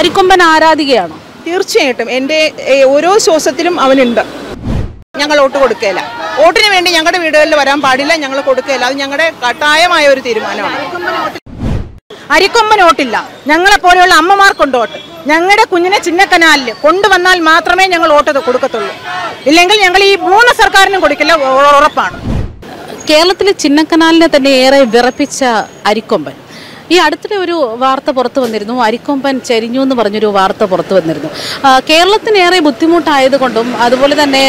അരിക്കൊമ്പൻ ആരാധികയാണ്? തീർച്ചയായിട്ടും. എന്റെ ഓരോ ശ്വാസത്തിലും അവനുണ്ട്. ഞങ്ങൾ വോട്ട് കൊടുക്കുകയില്ല വോട്ടിന് വേണ്ടി ഞങ്ങളുടെ വീടുകളിൽ വരാൻ പാടില്ല ഞങ്ങൾ കൊടുക്കുകയില്ല അത് ഞങ്ങളുടെ കട്ടായമായ ഒരു തീരുമാനമാണ്. അരിക്കൊമ്പൻ വോട്ടില്ല. ഞങ്ങളെ പോലെയുള്ള അമ്മമാർക്കുണ്ട് വോട്ട്. ഞങ്ങളുടെ കുഞ്ഞിനെ ചിന്നക്കനാലിൽ കൊണ്ടുവന്നാൽ മാത്രമേ ഞങ്ങൾ വോട്ട് കൊടുക്കത്തുള്ളൂ. ഇല്ലെങ്കിൽ ഞങ്ങൾ ഈ മൂന്ന് സർക്കാരിനും കൊടുക്കില്ല ഉറപ്പാണ്. കേരളത്തിലെ ചിന്നക്കനാലിനെ തന്നെ ഏറെ വിറപ്പിച്ച അരിക്കൊമ്പൻ. ഈ അടുത്തിടെ ഒരു വാർത്ത പുറത്തു വന്നിരുന്നു. അരിക്കൊമ്പൻ ചരിഞ്ഞു എന്ന് പറഞ്ഞൊരു വാർത്ത പുറത്തു വന്നിരുന്നു. കേരളത്തിനേറെ ബുദ്ധിമുട്ടായതുകൊണ്ടും അതുപോലെ തന്നെ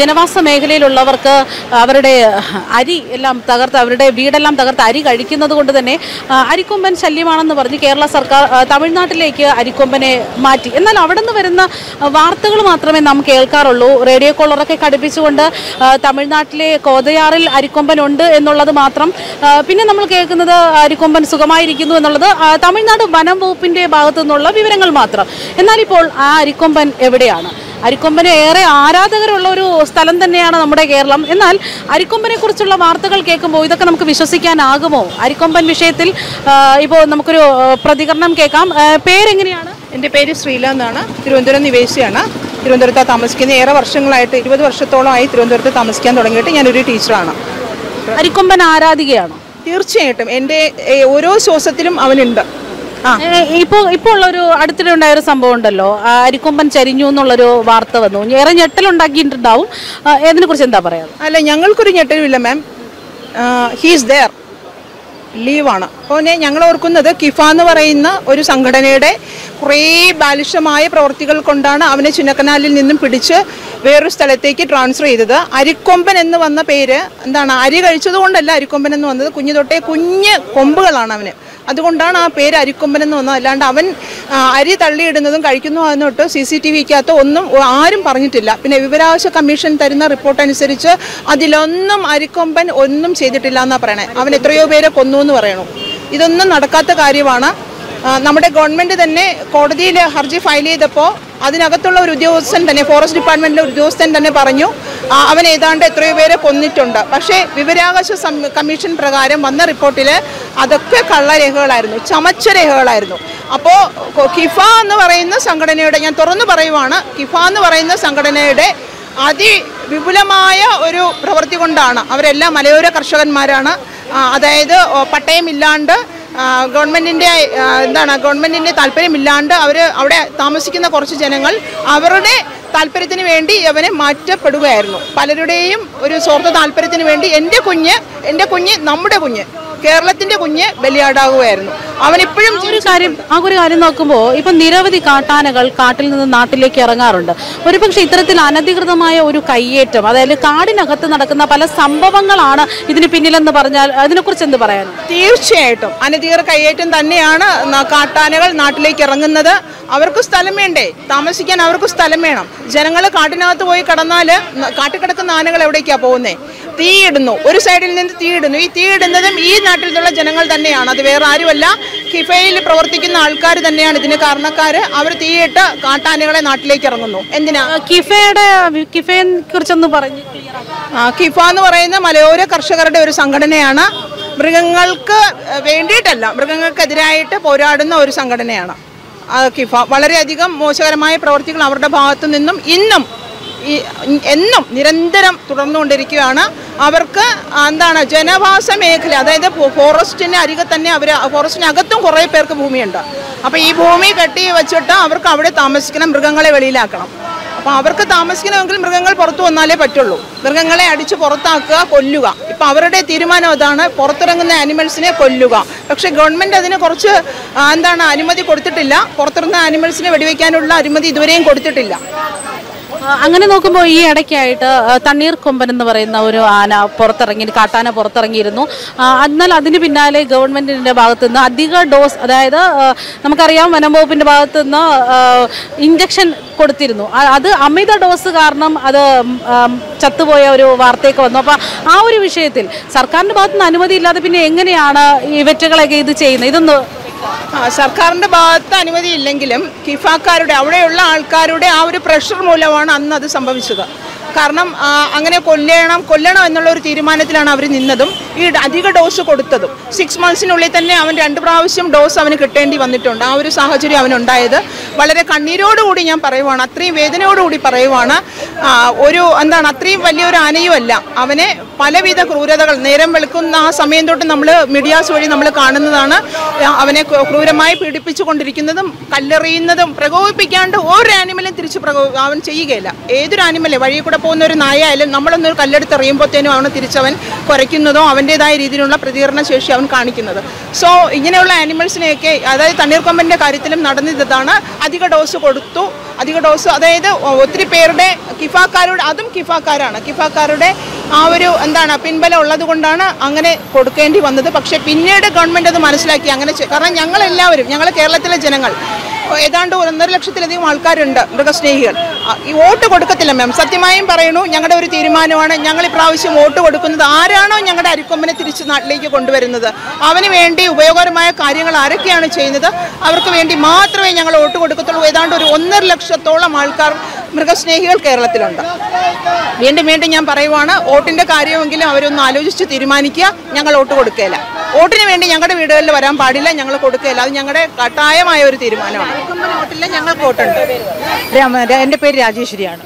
ജനവാസ മേഖലയിലുള്ളവർക്ക് അവരുടെ അരി എല്ലാം തകർത്ത് അവരുടെ വീടെല്ലാം തകർത്ത് അരി കഴിക്കുന്നത് കൊണ്ട് തന്നെ അരിക്കൊമ്പൻ ശല്യമാണെന്ന് പറഞ്ഞ് കേരള സർക്കാർ തമിഴ്നാട്ടിലേക്ക് അരിക്കൊമ്പനെ മാറ്റി. എന്നാൽ അവിടെ നിന്ന് വരുന്ന വാർത്തകൾ മാത്രമേ നാം കേൾക്കാറുള്ളൂ. റേഡിയോ കോളറൊക്കെ ഘടിപ്പിച്ചുകൊണ്ട് തമിഴ്നാട്ടിലെ കോതയാറിൽ അരിക്കൊമ്പൻ ഉണ്ട് എന്നുള്ളത് മാത്രം പിന്നെ നമ്മൾ കേൾക്കുന്നത് അരിക്കൊമ്പൻ സുഖമായിരിക്കുന്നു എന്നുള്ളത് തമിഴ്നാട് വനം വകുപ്പിന്റെ ഭാഗത്തു നിന്നുള്ള വിവരങ്ങൾ മാത്രം. എന്നാൽ ഇപ്പോൾ ആ അരിക്കൊമ്പൻ എവിടെയാണ്? അരിക്കൊമ്പന് ഏറെ ആരാധകരുള്ള ഒരു സ്ഥലം തന്നെയാണ് നമ്മുടെ കേരളം. എന്നാൽ അരിക്കൊമ്പനെ കുറിച്ചുള്ള വാർത്തകൾ കേൾക്കുമ്പോൾ ഇതൊക്കെ നമുക്ക് വിശ്വസിക്കാനാകുമോ? അരിക്കൊമ്പൻ വിഷയത്തിൽ ഇപ്പോൾ നമുക്കൊരു പ്രതികരണം കേൾക്കാം. പേരെങ്ങനെയാണ്? എന്റെ പേര് ശ്രീല എന്നാണ്. തിരുവനന്തപുരം നിവേശിയാണ്. തിരുവനന്തപുരത്ത് താമസിക്കുന്ന ഏറെ വർഷങ്ങളായിട്ട് ഇരുപത് വർഷത്തോളമായി തിരുവനന്തപുരത്ത് താമസിക്കാൻ തുടങ്ങിയിട്ട് ഞാനൊരു ടീച്ചറാണ്. അരിക്കൊമ്പൻ ആരാധികയാണോ? തീർച്ചയായിട്ടും. എന്റെ ഓരോ ശ്വാസത്തിലും അവനുണ്ട്. ഇപ്പോ ഇപ്പോൾ ഉള്ളൊരു അടുത്തിടെ ഉണ്ടായ ഒരു സംഭവം ഉണ്ടല്ലോ അരിക്കൊമ്പൻ ചരിഞ്ഞു എന്നുള്ളൊരു വാർത്ത വന്നു. ഏറെ ഞെട്ടലുണ്ടാക്കിയിട്ടുണ്ടാവും. ഉണ്ടാക്കിയിട്ടുണ്ടാവും ഇതിനെ കുറിച്ച് എന്താ പറയാ? അല്ല ഞങ്ങൾക്കൊരു ഞെട്ടലുമില്ല മാം ഹീസ് ദയർ ലീവാണ്. അപ്പോൾ ഞങ്ങൾ ഓർക്കുന്നത് കിഫ എന്ന് പറയുന്ന ഒരു സംഘടനയുടെ കുറേ ബാലിഷമായ പ്രവൃത്തികൾ കൊണ്ടാണ് അവനെ ചുനക്കനാലിൽ നിന്നും പിടിച്ച് വേറൊരു സ്ഥലത്തേക്ക് ട്രാൻസ്ഫർ ചെയ്തത്. അരിക്കൊമ്പൻ എന്ന് വന്ന പേര് എന്താണ്? അരി കഴിച്ചത് കൊണ്ടല്ല അരിക്കൊമ്പൻ എന്ന് വന്നത്. കുഞ്ഞു തൊട്ടേ കുഞ്ഞ് കൊമ്പുകളാണ് അവന്. അതുകൊണ്ടാണ് ആ പേര് അരിക്കൊമ്പൻ എന്ന് വന്നത്. അല്ലാണ്ട് അവൻ അരി തള്ളിയിടുന്നതും കഴിക്കുന്നു എന്നിട്ട് സി സി ടി വിക്കകത്ത് ഒന്നും ആരും പറഞ്ഞിട്ടില്ല. പിന്നെ വിവരാവകാശ കമ്മീഷൻ തരുന്ന റിപ്പോർട്ട് അനുസരിച്ച് അതിലൊന്നും അരിക്കൊമ്പൻ ഒന്നും ചെയ്തിട്ടില്ല എന്നാണ് പറയണേ. അവൻ എത്രയോ പേരെ കൊന്നു എന്ന് പറയണു. ഇതൊന്നും നടക്കാത്ത കാര്യമാണ്. നമ്മുടെ ഗവൺമെന്റ് തന്നെ കോടതിയിൽ ഹർജി ഫയൽ ചെയ്തപ്പോൾ അതിനകത്തുള്ള ഒരു ഉദ്യോഗസ്ഥൻ തന്നെ ഫോറസ്റ്റ് ഡിപ്പാർട്ട്മെന്റിലെ ഒരു ഉദ്യോഗസ്ഥൻ തന്നെ പറഞ്ഞു അവൻ ഏതാണ്ട് എത്രയോ പേരെ കൊന്നിട്ടുണ്ട്. പക്ഷേ വിവരാവകാശ കമ്മീഷൻ പ്രകാരം വന്ന റിപ്പോർട്ടിൽ അതൊക്കെ കള്ളരേഖകളായിരുന്നു ചമച്ച രേഖകളായിരുന്നു. അപ്പോൾ കിഫ എന്ന് പറയുന്ന സംഘടനയുടെ ഞാൻ തുറന്നു പറയുവാണ് കിഫ എന്ന് പറയുന്ന സംഘടനയുടെ അതിവിപുലമായ ഒരു പ്രവൃത്തി കൊണ്ടാണ് അവരെല്ലാം മലയോര കർഷകന്മാരാണ്. അതായത് പട്ടയമില്ലാണ്ട് ആ, ഗവൺമെന്റിന്റെ എന്താണ് ഗവൺമെന്റിന്റെ താല്പര്യമില്ലാണ്ട് അവർ അവിടെ താമസിക്കുന്ന കുറച്ച് ജനങ്ങൾ അവരുടെ താല്പര്യത്തിന് വേണ്ടി അവനെ മാറ്റപ്പെടുകയായിരുന്നു. പലരുടെയും ഒരു സ്വാർത്ഥ താല്പര്യത്തിന് വേണ്ടി എന്റെ കുഞ്ഞ് എന്റെ കുഞ്ഞ് നമ്മുടെ കുഞ്ഞ്. കേരളത്തിന്റെ കുഞ്ഞ് ബലിയാടാകുമായിരുന്നു അവൻ ഇപ്പോഴും ഒരു കാര്യം ആ ഒരു കാര്യം നോക്കുമ്പോൾ ഇപ്പൊ നിരവധി കാട്ടാനകൾ കാട്ടിൽ നിന്ന് നാട്ടിലേക്ക് ഇറങ്ങാറുണ്ട്. ഒരുപക്ഷെ ഇത്തരത്തിൽ അനധികൃതമായ ഒരു കയ്യേറ്റം അതായത് കാടിനകത്ത് നടക്കുന്ന പല സംഭവങ്ങളാണ് ഇതിന് പിന്നിലെന്ന് പറഞ്ഞാൽ അതിനെക്കുറിച്ച് എന്ത് പറയാൻ? തീർച്ചയായിട്ടും. അനധികൃത കയ്യേറ്റം തന്നെയാണ് കാട്ടാനകൾ നാട്ടിലേക്ക് ഇറങ്ങുന്നത്. അവർക്ക് സ്ഥലം വേണ്ടേ? താമസിക്കാൻ അവർക്ക് സ്ഥലം വേണം. ജനങ്ങൾ കാട്ടിനകത്ത് പോയി കടന്നാൽ കാട്ടിൽ കിടക്കുന്ന ആനകൾ എവിടേക്കാണ് പോകുന്നത് തീയിടുന്നു. ഒരു സൈഡിൽ നിന്ന് തീയിടുന്നു. ഈ തീയിടുന്നതും ഈ നാട്ടിൽ നിന്നുള്ള ജനങ്ങൾ തന്നെയാണ്. അത് വേറെ ആരുമല്ല. കിഫയിൽ പ്രവർത്തിക്കുന്ന ആൾക്കാർ തന്നെയാണ് ഇതിന് കാരണക്കാർ അവർ തീയിട്ട് കാട്ടാനകളെ നാട്ടിലേക്ക് ഇറങ്ങുന്നു. എന്തിനാ? കിഫയുടെ കിഫയെ കുറിച്ചൊന്ന് പറഞ്ഞു ആ, കിഫ എന്ന് പറയുന്ന മലയോര കർഷകരുടെ ഒരു സംഘടനയാണ്. മൃഗങ്ങൾക്ക് വേണ്ടിയിട്ടല്ല. മൃഗങ്ങൾക്കെതിരായിട്ട് പോരാടുന്ന ഒരു സംഘടനയാണ്. ആ, കിഫ. വളരെയധികം മോശകരമായ പ്രവർത്തികൾ അവരുടെ ഭാഗത്തു നിന്നും ഇന്നും ഈ എന്നും നിരന്തരം തുടർന്നുകൊണ്ടിരിക്കുകയാണ്. അവർക്ക് എന്താണ് ജനവാസ മേഖല അതായത് ഫോറസ്റ്റിന് അരികെ തന്നെ അവർ ഫോറസ്റ്റിനകത്തും കുറേ പേർക്ക് ഭൂമിയുണ്ട്. അപ്പോൾ ഈ ഭൂമി കെട്ടി വെച്ചിട്ട് അവർക്ക് അവിടെ താമസിക്കണം മൃഗങ്ങളെ വെളിയിലാക്കണം. അപ്പോൾ അവർക്ക് താമസിക്കണമെങ്കിൽ മൃഗങ്ങൾ പുറത്തു വന്നാലേ പറ്റുള്ളൂ. മൃഗങ്ങളെ അടിച്ച് പുറത്താക്കുക കൊല്ലുക. ഇപ്പം അവരുടെ തീരുമാനം അതാണ് പുറത്തിറങ്ങുന്ന ആനിമൽസിനെ കൊല്ലുക. പക്ഷേ ഗവൺമെന്റ് അതിന് കുറച്ച് എന്താണ് അനുമതി കൊടുത്തിട്ടില്ല. പുറത്തിറങ്ങുന്ന ആനിമൽസിനെ വെടിവെക്കാനുള്ള അനുമതി ഇതുവരെയും കൊടുത്തിട്ടില്ല. അങ്ങനെ നോക്കുമ്പോൾ ഈ ഇടയ്ക്കായിട്ട് തണ്ണീർ കൊമ്പൻ എന്ന് പറയുന്ന ഒരു ആന പുറത്തിറങ്ങി കാട്ടാന പുറത്തിറങ്ങിയിരുന്നു. എന്നാൽ അതിന് പിന്നാലെ ഗവൺമെന്റിന്റെ ഭാഗത്തു നിന്ന് അധിക ഡോസ് അതായത് നമുക്കറിയാം വനം വകുപ്പിന്റെ ഭാഗത്തു നിന്ന് ഇഞ്ചക്ഷൻ കൊടുത്തിരുന്നു അത് അമിത ഡോസ് കാരണം അത് ചത്തുപോയ ഒരു വാർത്തയൊക്കെ വന്നു. അപ്പോൾ ആ ഒരു വിഷയത്തിൽ സർക്കാരിന്റെ ഭാഗത്തുനിന്ന് അനുമതി ഇല്ലാതെ പിന്നെ എങ്ങനെയാണ് ഈ വെറ്റകളൊക്കെ ഇത് ചെയ്യുന്നത്? ഇതൊന്ന് ആ, സർക്കാരിന്റെ ഭാഗത്ത് അനുമതി ഇല്ലെങ്കിലും കിഫാക്കാരുടെ അവിടെയുള്ള ആൾക്കാരുടെ ആ ഒരു പ്രഷർ മൂലമാണ് അന്ന് അത് സംഭവിച്ചത്. കാരണം അങ്ങനെ കൊല്ലണം കൊല്ലണം എന്നുള്ള ഒരു തീരുമാനത്തിലാണ് അവർ നിന്നതും. ഈ അധിക ഡോസ് കൊടുത്തതും. സിക്സ് മന്ത്സിനുള്ളിൽ തന്നെ അവൻ രണ്ട് പ്രാവശ്യം ഡോസ് അവന് കിട്ടേണ്ടി വന്നിട്ടുണ്ട്. ആ ഒരു സാഹചര്യം അവനുണ്ടായത്. വളരെ കണ്ണീരോടുകൂടി ഞാൻ പറയുവാണ്. അത്രയും വേദനയോടുകൂടി പറയുവാണ്. ഒരു എന്താണ് അത്രയും വലിയൊരു ആനയുമല്ല. അവനെ പലവിധ ക്രൂരതകൾ നേരം വെളുക്കുന്ന ആ സമയം തൊട്ട് നമ്മൾ മീഡിയാസ് വഴി നമ്മൾ കാണുന്നതാണ്. അവനെ ക്രൂരമായി പീഡിപ്പിച്ചുകൊണ്ടിരിക്കുന്നതും കല്ലെറിയുന്നതും പ്രകോപിപ്പിക്കാണ്ട് ഒരു ആനിമലും തിരിച്ച് പ്രകോ അവൻ ചെയ്യുകയില്ല. ഏതൊരു ആനിമലെ വഴിയിൽ കൂടെ പോകുന്ന ഒരു നായ ആയാലും നമ്മളൊന്നൊരു കല്ലെടുത്ത് എറിയുമ്പോഴത്തേനും അവനെ തിരിച്ചവൻ കുറയ്ക്കുന്നതോ അവന്റെതായ രീതിയിലുള്ള പ്രതികരണ ശേഷി അവൻ കാണിക്കുന്നത്. സോ ഇങ്ങനെയുള്ള ആനിമൽസിനെയൊക്കെ അതായത് തണ്ണീർക്കൊമ്പന്റെ കാര്യത്തിലും നടന്നിതാണ് അധിക ഡോസ് കൊടുത്തു. അധിക ഡോസ് അതായത് ഒത്തിരി പേരുടെ കിഫാക്കാരുടെ അതും കിഫാക്കാരാണ്. കിഫാക്കാരുടെ ആ ഒരു എന്താണ് പിൻബലം ഉള്ളത് കൊണ്ടാണ് അങ്ങനെ കൊടുക്കേണ്ടി വന്നത്. പക്ഷേ പിന്നീട് ഗവൺമെന്റ് അത് മനസ്സിലാക്കി. അങ്ങനെ കാരണം ഞങ്ങളെല്ലാവരും ഞങ്ങൾ കേരളത്തിലെ ജനങ്ങൾ ഏതാണ്ട് ഒന്നര ലക്ഷത്തിലധികം ആൾക്കാരുണ്ട് മൃഗസ്നേഹികൾ. ഈ വോട്ട് കൊടുക്കത്തില്ല മാം സത്യമായും പറയുന്നു ഞങ്ങളുടെ ഒരു തീരുമാനമാണ്. ഞങ്ങൾ ഇപ്രാവശ്യം വോട്ട് കൊടുക്കുന്നത് ആരാണോ ഞങ്ങളുടെ അരിക്കൊമ്പനെ തിരിച്ച് നാട്ടിലേക്ക് കൊണ്ടുവരുന്നത്. അവന് വേണ്ടി ഉപയോഗകരമായ കാര്യങ്ങൾ ആരൊക്കെയാണ് ചെയ്യുന്നത്? അവർക്ക് വേണ്ടി മാത്രമേ ഞങ്ങൾ വോട്ട് കൊടുക്കത്തുള്ളൂ. ഏതാണ്ട് ഒരു ഒന്നര ലക്ഷത്തോളം ആൾക്കാർ മൃഗസ്നേഹികൾ കേരളത്തിലുണ്ട്. വീണ്ടും വീണ്ടും ഞാൻ പറയുവാണ് വോട്ടിന്റെ കാര്യമെങ്കിലും അവരൊന്ന് ആലോചിച്ച് തീരുമാനിക്കുക. ഞങ്ങൾ വോട്ട് കൊടുക്കുകയില്ല വോട്ടിന് വേണ്ടി ഞങ്ങളുടെ വീടുകളിൽ വരാൻ പാടില്ല ഞങ്ങൾ കൊടുക്കുകയില്ല. അത് ഞങ്ങളുടെ കട്ടായമായ ഒരു തീരുമാനമാണ്. വോട്ടില്ല ഞങ്ങൾക്ക് വോട്ടുണ്ട്. എന്റെ പേര് രാജേശ്വരിയാണ്.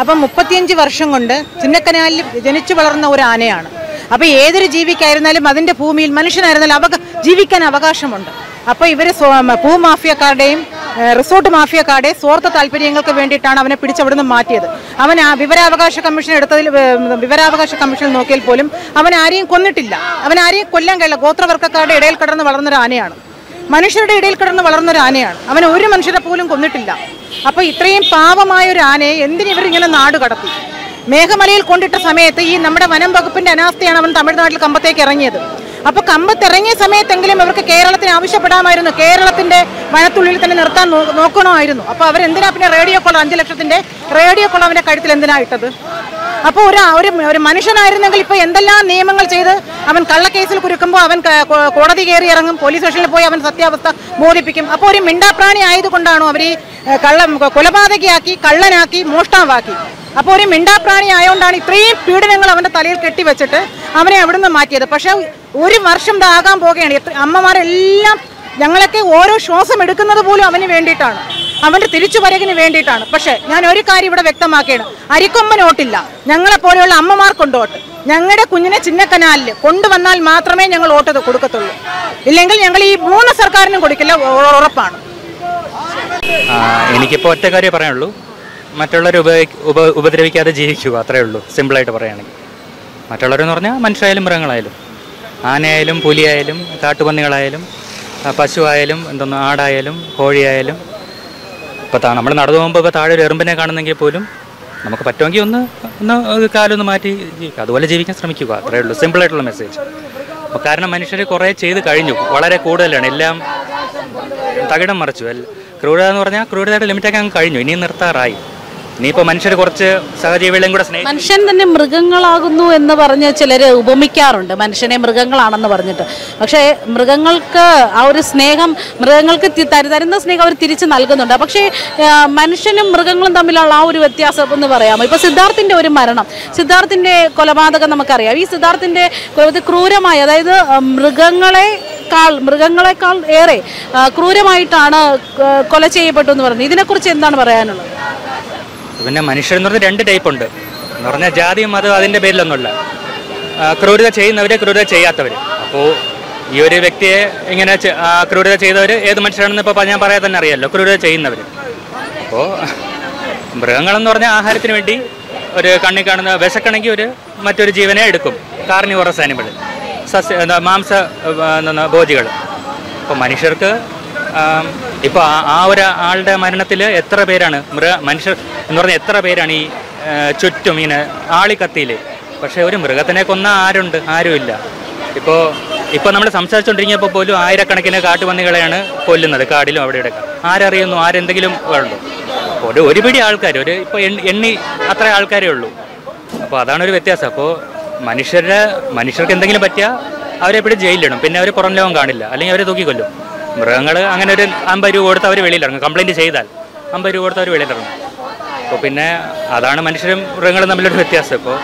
അപ്പം മുപ്പത്തിയഞ്ച് വർഷം കൊണ്ട് ചിന്നക്കനാലിൽ ജനിച്ചു വളർന്ന ഒരു ആനയാണ്. അപ്പോൾ ഏതൊരു ജീവിക്കായിരുന്നാലും അതിന്റെ ഭൂമിയിൽ മനുഷ്യനായിരുന്നാലും അവ ജീവിക്കാൻ അവകാശമുണ്ട്. അപ്പോൾ ഇവർ ഭൂമാഫിയക്കാരുടെയും റിസോർട്ട് മാഫിയക്കാരുടെ സ്വാർത്ഥ താല്പര്യങ്ങൾക്ക് വേണ്ടിയിട്ടാണ് അവനെ പിടിച്ചവിടുന്ന് മാറ്റിയത്. അവൻ ആ വിവരാവകാശ കമ്മീഷൻ എടുത്തതിൽ വിവരാവകാശ കമ്മീഷൻ നോക്കിയാൽ പോലും അവൻ ആരെയും കൊന്നിട്ടില്ല. അവൻ ആരെയും കൊല്ലാൻ കഴിയില്ല. ഗോത്രവർഗക്കാരുടെ ഇടയിൽ കടന്ന് വളർന്നൊരു ആനയാണ്. മനുഷ്യരുടെ ഇടയിൽ കിടന്ന് വളർന്ന ഒരു ആനയാണ്. അവൻ ഒരു മനുഷ്യരെ പോലും കൊന്നിട്ടില്ല. അപ്പൊ ഇത്രയും പാവമായ ഒരു ആനയെ എന്തിനിവർ ഇവരിങ്ങനെ നാട് കടത്തി? മേഘമലയിൽ കൊണ്ടിട്ട സമയത്ത് ഈ നമ്മുടെ വനം വകുപ്പിന്റെ അനാസ്ഥയാണ് അവൻ തമിഴ്നാട്ടിൽ കമ്പത്തേക്ക് ഇറങ്ങിയത്. അപ്പൊ കമ്പത്തിറങ്ങിയ സമയത്തെങ്കിലും അവർക്ക് കേരളത്തിന് ആവശ്യപ്പെടാമായിരുന്നു. കേരളത്തിന്റെ വനത്തുള്ളിൽ തന്നെ നിർത്താൻ നോക്കണമായിരുന്നു. അപ്പൊ അവരെന്തിനാ പിന്നെ റേഡിയോ കൊള്ള അഞ്ചു ലക്ഷത്തിന്റെ റേഡിയോ കൊള്ള അവന്റെ കഴുത്തിൽ എന്തിനാ ഇട്ടത്? അപ്പോൾ ഒരു ഒരു ഒരു മനുഷ്യനായിരുന്നെങ്കിൽ ഇപ്പോൾ എന്തെല്ലാം നിയമങ്ങൾ ചെയ്ത് അവൻ കള്ളക്കേസിൽ കുരുക്കുമ്പോൾ അവൻ കോടതി കയറി ഇറങ്ങും പോലീസ് സ്റ്റേഷനിൽ പോയി അവൻ സത്യാവസ്ഥ ബോധിപ്പിക്കും. അപ്പോൾ ഒരു മിണ്ടാപ്രാണി ആയതുകൊണ്ടാണോ അവർ ഈ കള്ളം കൊലപാതകയാക്കി കള്ളനാക്കി മോഷ്ടാവാക്കി? അപ്പോൾ ഒരു മിണ്ടാപ്രാണി ആയതുകൊണ്ടാണ് ഇത്രയും പീഡനങ്ങൾ അവന്റെ തലയിൽ കെട്ടിവെച്ചിട്ട് അവനെ അവിടുന്ന് മാറ്റിയത്. പക്ഷേ ഒരു വർഷം ഇതാകാൻ പോകുകയാണ് എത്ര അമ്മമാരെല്ലാം ഞങ്ങളൊക്കെ ഓരോ ശ്വാസം എടുക്കുന്നത് പോലും അവന് വേണ്ടിയിട്ടാണ്. അവന്റെ തിരിച്ചു വരകിന് വേണ്ടിയിട്ടാണ്. പക്ഷേ ഞാൻ ഒരു കാര്യം ഇവിടെ വ്യക്തമാക്കിയാണ്. അരിക്കൊമ്പൻ ഓട്ടില്ല. ഞങ്ങളെ പോലെയുള്ള അമ്മമാർക്കുണ്ട് ഓട്ട്. ഞങ്ങളുടെ കുഞ്ഞിനെ ചിന്നക്കനാലിൽ കൊണ്ടുവന്നാൽ മാത്രമേ ഞങ്ങൾ വോട്ട് കൊടുക്കത്തുള്ളൂ. ഇല്ലെങ്കിൽ ഞങ്ങൾ ഈ മൂന്ന് സർക്കാരിനും കൊടുക്കില്ല. ഉറപ്പാണ്. എനിക്കിപ്പോൾ ഒറ്റ കാര്യം പറയാനുള്ളൂ. മറ്റുള്ളവരെ ഉപ ഉപദ്രവിക്കാതെ ജീവിക്കുക അത്രേ ഉള്ളൂ. സിമ്പിളായിട്ട് പറയുകയാണെങ്കിൽ. മറ്റുള്ളവരെന്ന് പറഞ്ഞാൽ മനുഷ്യരായാലും മൃഗങ്ങളായാലും. ആനയായാലും പുലിയായാലും കാട്ടുപന്നികളായാലും പശുവായാലും എന്തോന്ന് ആടായാലും കോഴിയായാലും ഇപ്പോൾ നമ്മൾ നടന്നു പോകുമ്പോൾ ഇപ്പോൾ താഴെ ഒരു എറുമ്പിനെ കാണുന്നെങ്കിൽ പോലും നമുക്ക് പറ്റുമെങ്കിൽ ഒന്ന് ഒന്ന് കാലൊന്ന് മാറ്റി ജീവിക്കുക. അതുപോലെ ജീവിക്കാൻ ശ്രമിക്കുക. അത്രയേ ഉള്ളൂ. സിമ്പിളായിട്ടുള്ള മെസ്സേജ് അപ്പോൾ കാരണം മനുഷ്യർ കുറേ ചെയ്ത് കഴിഞ്ഞു. വളരെ കൂടുതലാണ്. എല്ലാം തകിടം മറിച്ചു. ക്രൂരത എന്ന് പറഞ്ഞാൽ ക്രൂരതയുടെ ലിമിറ്റൊക്കെ അങ്ങ് കഴിഞ്ഞു. ഇനിയും നിർത്താറായി. മനുഷ്യൻ തന്നെ മൃഗങ്ങളാകുന്നു എന്ന് പറഞ്ഞ് ചിലർ ഉപമിക്കാറുണ്ട്. മനുഷ്യനെ മൃഗങ്ങളാണെന്ന് പറഞ്ഞിട്ട്. പക്ഷേ മൃഗങ്ങൾക്ക് ആ ഒരു സ്നേഹം മൃഗങ്ങൾക്ക് തരുന്ന സ്നേഹം അവർ തിരിച്ച് നൽകുന്നുണ്ട്. പക്ഷേ മനുഷ്യനും മൃഗങ്ങളും തമ്മിലുള്ള ആ ഒരു വ്യത്യാസം എന്ന് പറയാമോ? ഇപ്പോൾ സിദ്ധാർത്ഥിന്റെ ഒരു മരണം. സിദ്ധാർത്ഥിന്റെ കൊലപാതകം നമുക്കറിയാം. ഈ സിദ്ധാർത്ഥിന്റെ ക്രൂരമായി അതായത് മൃഗങ്ങളെ കാൾ മൃഗങ്ങളെക്കാൾ ഏറെ ക്രൂരമായിട്ടാണ് കൊല ചെയ്യപ്പെട്ടു എന്ന് പറയുന്നത്. ഇതിനെക്കുറിച്ച് എന്താണ് പറയാനുള്ളത്? പിന്നെ മനുഷ്യരെന്ന് പറഞ്ഞാൽ രണ്ട് ടൈപ്പ് ഉണ്ട്. എന്ന് പറഞ്ഞാൽ ജാതിയും മതം അതിന്റെ പേരിലൊന്നുമില്ല. ക്രൂരത ചെയ്യുന്നവർ ക്രൂരത ചെയ്യാത്തവർ അപ്പോൾ ഈ ഒരു വ്യക്തിയെ ഇങ്ങനെ ക്രൂരത ചെയ്തവർ ഏത് മനുഷ്യരാണെന്ന് ഇപ്പോൾ ഞാൻ പറയാൻ തന്നെ അറിയാമല്ലോ ക്രൂരത ചെയ്യുന്നവർ അപ്പോൾ മൃഗങ്ങളെന്ന് പറഞ്ഞാൽ ആഹാരത്തിന് വേണ്ടി ഒരു കണ്ണി കാണുന്ന വിശക്കണമെങ്കിൽ ഒരു മറ്റൊരു ജീവനെ എടുക്കും. കാർണിവോറസ് ആനിമൽ സസ്യ മാംസ ഭോജികൾ. അപ്പോൾ മനുഷ്യർക്ക് ഇപ്പോൾ ആ ഒരു ആളുടെ മരണത്തിൽ എത്ര പേരാണ്? മൃഗ മനുഷ്യർ എന്ന് പറഞ്ഞാൽ എത്ര പേരാണ് ഈ ചുറ്റും ഇങ്ങനെ ആളിക്കത്തിയിൽ പക്ഷേ ഒരു മൃഗത്തിനെ കൊന്ന ആരുണ്ട്? ആരുമില്ല. ഇപ്പോൾ ഇപ്പോൾ നമ്മൾ സംസാരിച്ചുകൊണ്ടിരിക്കുമ്പോൾ പോലും ആയിരക്കണക്കിന് കാട്ടുപന്നികളെയാണ് കൊല്ലുന്നത് കാടിലും അവിടെ ഇവിടെ ആരറിയുന്നു? ആരെന്തെങ്കിലും വേണ്ടു ഒരു ഒരു പിടി ആൾക്കാർ ഒരു ഇപ്പോൾ എണ്ണി അത്ര ആൾക്കാരേ ഉള്ളൂ. അപ്പോൾ അതാണ് ഒരു വ്യത്യാസം. അപ്പോൾ മനുഷ്യരുടെ മനുഷ്യർക്ക് എന്തെങ്കിലും പറ്റിയാൽ അവരെ എപ്പോഴും ജയിലിലിടും. പിന്നെ അവർ പുറം ലോകം കാണില്ല. അല്ലെങ്കിൽ അവരെ തൂക്കിക്കൊല്ലും. മൃഗങ്ങൾ അങ്ങനെ ഒരു അമ്പത് രൂപ കൊടുത്ത് അവർ വെളിയിലിറങ്ങും കംപ്ലയിന്റ് ചെയ്താൽ അമ്പത് രൂപ കൊടുത്ത് അവർ വെളിയിലിറങ്ങും അപ്പോൾ പിന്നെ അതാണ് മനുഷ്യരും മൃഗങ്ങളും തമ്മിലൊരു വ്യത്യാസം. ഇപ്പോൾ